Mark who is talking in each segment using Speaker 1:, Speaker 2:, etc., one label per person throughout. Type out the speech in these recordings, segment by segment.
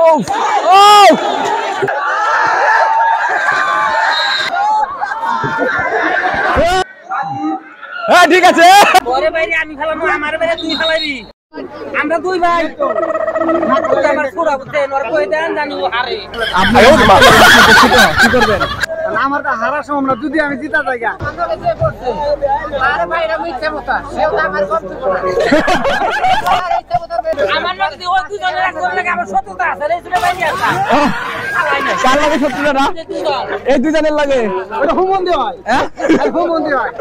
Speaker 1: Oh! Oh! হ্যাঁ ঠিক আছে।
Speaker 2: পরে বাইরে আমি খেলাম আমার বাইরে তুই খেলাবি আমরা দুই ভাই। আমার পুরা বুঝছেন ওর কই দেন জানি ও হারে।
Speaker 1: আপনি কি করবেন?
Speaker 3: আমার তো হারা সম্ভব না যদি আমি জিতা যাই গা।
Speaker 2: আরে ভাই এটা মিথ্যা কথা। সেও তো আমার কম ছিল না আমার না যদি ওই দুজনের একজন লাগে আমার সত্যতা আছে রে শুনে বাইরে আসা
Speaker 1: কার লাগে সত্যি এই দুজনের লাগে।
Speaker 3: ওটা হুমন্দি হয়।
Speaker 1: হ্যাঁ?
Speaker 3: হুমন্দি হয়।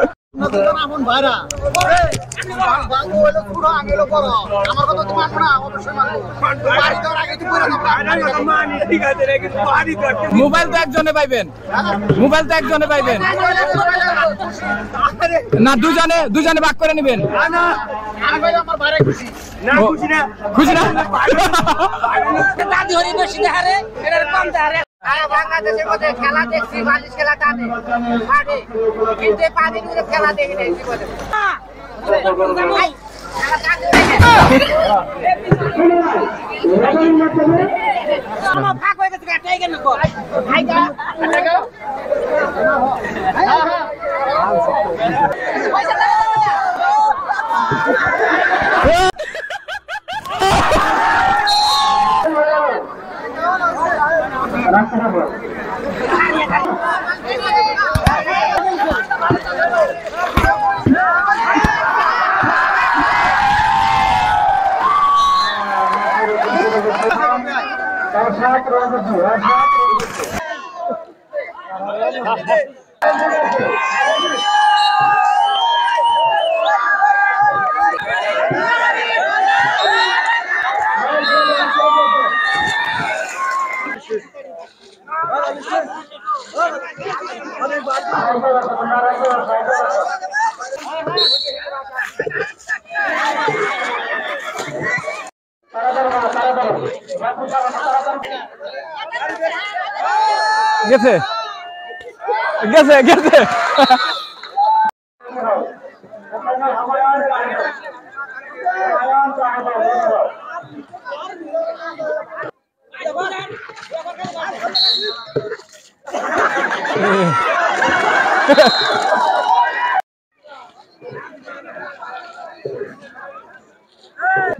Speaker 1: মোবাইল তো একজনে পাইবেন। মোবাইল তো একজনে পাইবেন। না দুজনে দুজনে ভাগ করে নেবেন।
Speaker 3: আমার ভাইরা খুশি।
Speaker 1: খুশি না।
Speaker 4: বাংলাদেশের মধ্যে খেলা দেখছি বালিশ খেলা টানে মাঠে কিন্তু পানির খেলা দেখি নাই জীবনে
Speaker 2: ভাগ হয়ে গেছে
Speaker 1: গেছে গেছে গেছে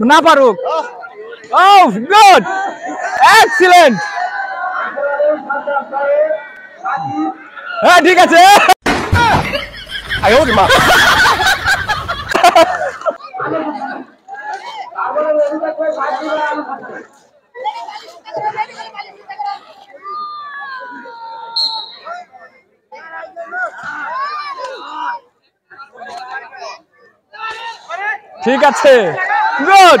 Speaker 1: না পারুক ও গুড এক্সিলেন্ট হ্যাঁ ঠিক আছে। আয়ো মা। ঠিক আছে। গুড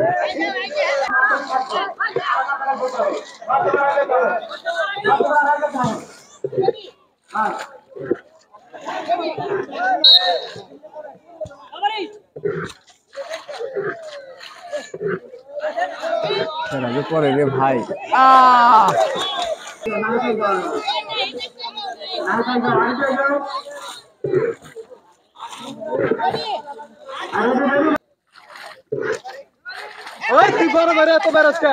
Speaker 1: আছে,
Speaker 4: ভাই।
Speaker 1: পরে রে ভাই আহ
Speaker 3: ওই তুই বড় বড় এত বড় আজকে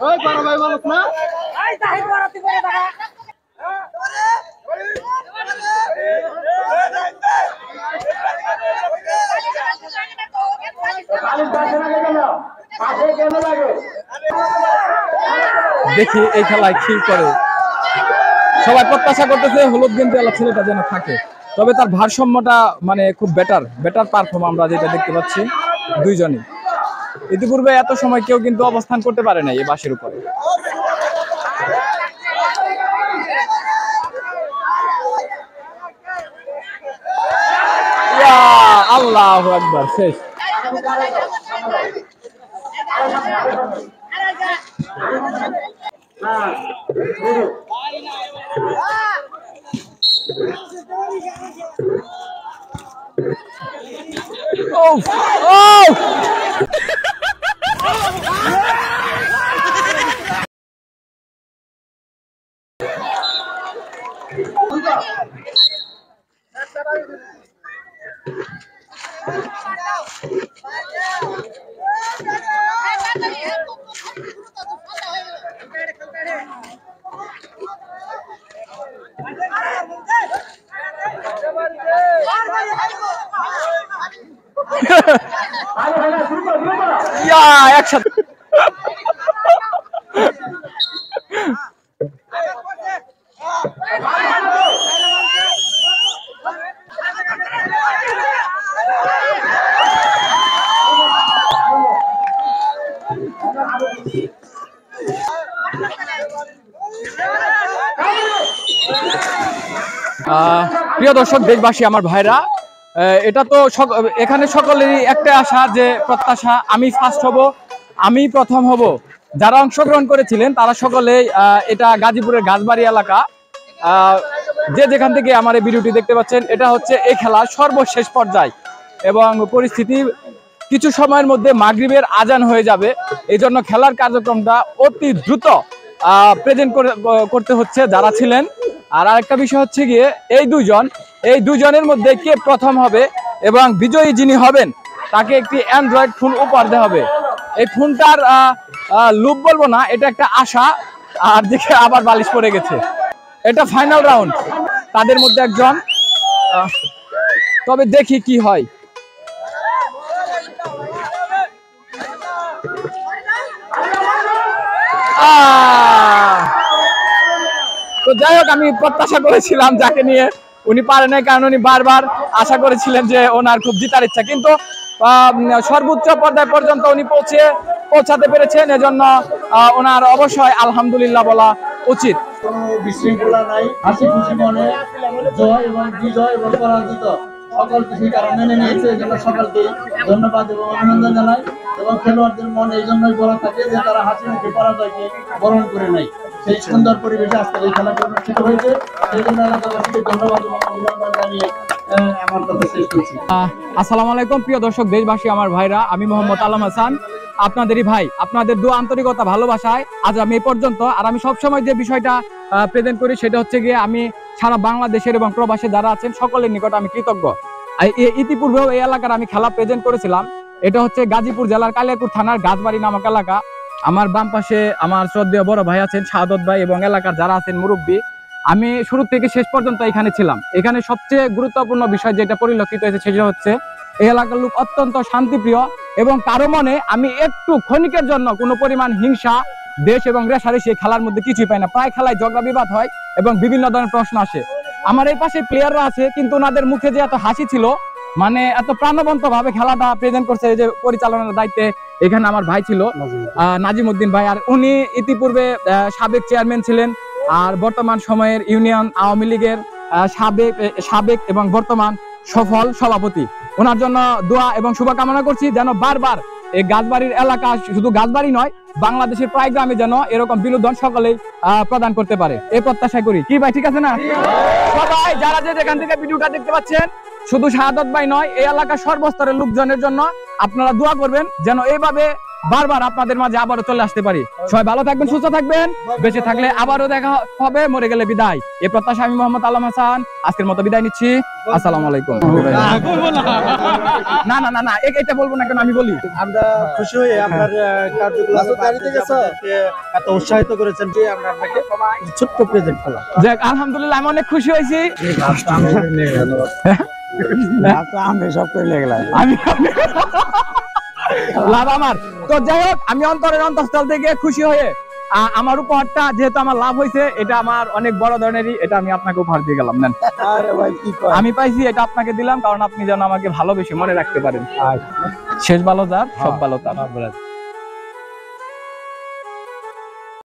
Speaker 3: ওই বড় ভাই মানুষ না?
Speaker 2: এই তাহির বড় তুই বড় দাদা
Speaker 1: দেখি এই খেলায় কি করে? সবাই প্রত্যাশা করতেছে হলুদ গেঞ্জি আলা ছেলেটা যেন থাকে। তবে তার ভারসাম্যটা মানে খুব বেটার বেটার পারফর্ম আমরা যেটা দেখতে পাচ্ছি দুইজনই। ইতিপূর্বে এত সময় কেউ কিন্তু অবস্থান করতে পারে নাই এই বাসের উপরে। আল্লাহ একবার শেষ। Oh! Oh! প্রিয় দর্শক দেশবাসী আমার ভাইরা এটা তো এখানে সকলেরই একটা আশা যে প্রত্যাশা আমি ফার্স্ট হব আমি প্রথম হব। যারা অংশগ্রহণ করেছিলেন তারা সকলেই আহ, এটা গাজীপুরের গাছবাড়ি এলাকা। যে যেখান থেকে আমার এই ভিডিওটি দেখতে পাচ্ছেন এটা হচ্ছে এই খেলার সর্বশেষ পর্যায়। এবং পরিস্থিতি কিছু সময়ের মধ্যে মাগরিবের আজান হয়ে যাবে। এই জন্য খেলার কার্যক্রমটা অতি দ্রুত প্রেজেন্ট করতে হচ্ছে যারা ছিলেন। আর আরেকটা বিষয় হচ্ছে গিয়ে এই দুজন এই দুজনের মধ্যে কে প্রথম হবে এবং বিজয়ী যিনি হবেন, তাকে একটি অ্যান্ড্রয়েড ফোন উপহার দেওয়া হবে। এই ফোনটার লুপ বলব না, এটা একটা আশা, আর দেখে আবার বালিশ পড়ে গেছে। এটা ফাইনাল রাউন্ড তাদের মধ্যে একজন তবে দেখি কি হয়! তো যাই হোক, আমি প্রত্যাশা করেছিলাম যাকে নিয়ে। উনি পারে নাই কারণ উনি বারবার আশা করেছিলেন যে ওনার খুব জিতার ইচ্ছা। কিন্তু সর্বোচ্চ পর্যায় পর্যন্ত উনি পৌঁছে, পৌঁছাতে পেরেছেন। এজন্য ওনার অবশ্যই আলহামদুলিল্লাহ বলা উচিত।
Speaker 5: বিশৃঙ্খলা নাই, হাসি খুশি মনে, জয় এবং বিজয় এবং পরাজিত। সকল কিছু তারা মেনে নিয়েছে এজন্য সকলকে ধন্যবাদ এবং অভিনন্দন জানাই। এবং খেলোয়াড়দের মন এই জন্যই বলা থাকে যে তারা হাসি মুখে পরাজয়কে বরণ করে নেয়। সেই সুন্দর পরিবেশে আজকে এই খেলাটি অনুষ্ঠিত হয়েছে। সেই জন্য এলাকাবাসীকে ধন্যবাদ এবং অভিনন্দন জানিয়ে
Speaker 1: আসসালামু আলাইকুম, প্রিয় দর্শক, দেশবাসী, আমার ভাইরা। আমি মোহাম্মদ আলম হাসান, আপনাদেরই ভাই। আপনাদের দু আন্তরিকতা, ভালোবাসায় আজ আমি এই পর্যন্ত, আর আমি সবসময় যে বিষয়টা প্রেজেন্ট করি সেটা হচ্ছে গিয়ে আমি সারা বাংলাদেশের এবং প্রবাসে যারা আছেন, সকলের নিকট আমি কৃতজ্ঞ। এ- ইতিপূর্বেও এই এলাকার আমি খেলা প্রেজেন্ট করেছিলাম। এটা হচ্ছে গাজীপুর জেলার কালিয়াকুর থানার গাছবাড়ি নামক এলাকা। আমার বাম পাশে আমার শ্রদ্ধেয় বড় ভাই আছেন শাহাদত ভাই এবং এলাকার যারা আছেন মুরব্বী। আমি শুরু থেকে শেষ পর্যন্ত এখানে ছিলাম। এখানে সবচেয়ে গুরুত্বপূর্ণ বিষয় যেটা পরিলক্ষিত হয়েছে সেটা হচ্ছে এই এলাকার লোক অত্যন্ত শান্তিপ্রিয় এবং কারও মনে আমি একটু ক্ষণিকের জন্য কোনো পরিমাণ হিংসা দেশ এবং রেশারেশি খেলার মধ্যে কিছুই পাই না। প্রায় খেলায় ঝগড়া বিবাদ হয় এবং বিভিন্ন ধরনের প্রশ্ন আসে। আমার এই পাশে প্লেয়াররা আছে কিন্তু ওনাদের মুখে যে এত হাসি ছিল মানে এত প্রাণবন্ত ভাবে খেলাটা প্রেজেন্ট করছে যে পরিচালনার দায়িত্বে এখানে আমার ভাই ছিল আহ, নাজিমুদ্দিন ভাই। আর উনি ইতিপূর্বে সাবেক চেয়ারম্যান ছিলেন। আর বর্তমান সময়ের ইউনিয়ন আওয়ামী লীগের সাবেক সাবেক এবং বর্তমান সফল সভাপতি। ওনার জন্য দোয়া এবং শুভকামনা করছি যেন বারবার এই গাছবাড়ির এলাকা শুধু গাছবাড়ি নয়, বাংলাদেশের প্রায় গ্রামে যেন এরকম বিনোদন সকলেই প্রদান করতে পারে। এই প্রত্যাশা করি। কি ভাই, ঠিক আছে না? সবাই যারা যে যেখান থেকে ভিডিওটা দেখতে পাচ্ছেন, শুধু শাহাদত ভাই নয়, এই এলাকার সর্বস্তরের লোকজনের জন্য আপনারা দোয়া করবেন যেন এইভাবে বারবার আপনাদের মাঝে আবারও চলে আসতে পারি। সবাই ভালো থাকবেন সুস্থ থাকবেন। বেঁচে থাকলে আবারও দেখা হবে মরে গেলে বিদায়। এই প্রত্যাশা আমি মোহাম্মদ আলম হাসান। আজকের মতো বিদায় নিচ্ছি। আসসালামু আলাইকুম। না না না না এ- এটা বলব না কেন আমি বলি।
Speaker 6: আমরা খুশি হয়ে আপনার এত উৎসাহিত করেছেন যে আমরা আপনাকে ছোট্ট প্রেজেন্ট করলাম।
Speaker 1: যাক আলহামদুলিল্লাহ আমি অনেক খুশি হয়েছি।
Speaker 6: আমি সব করে নিয়ে গেলাম
Speaker 1: আমি লাভ আমার। তো যাই হোক আমি অন্তরের অন্তঃস্থল থেকে খুশি হয়ে আমার উপহারটা যেহেতু আমার লাভ হয়েছে এটা আমার অনেক বড় ধরনেরই এটা আমি আপনাকে উপহার দিয়ে গেলাম নেন। আমি পাইছি এটা আপনাকে দিলাম কারণ আপনি যেন আমাকে ভালোবেসে মনে রাখতে পারেন।
Speaker 6: আচ্ছা।
Speaker 1: শেষ ভালো যার সব ভালো তার।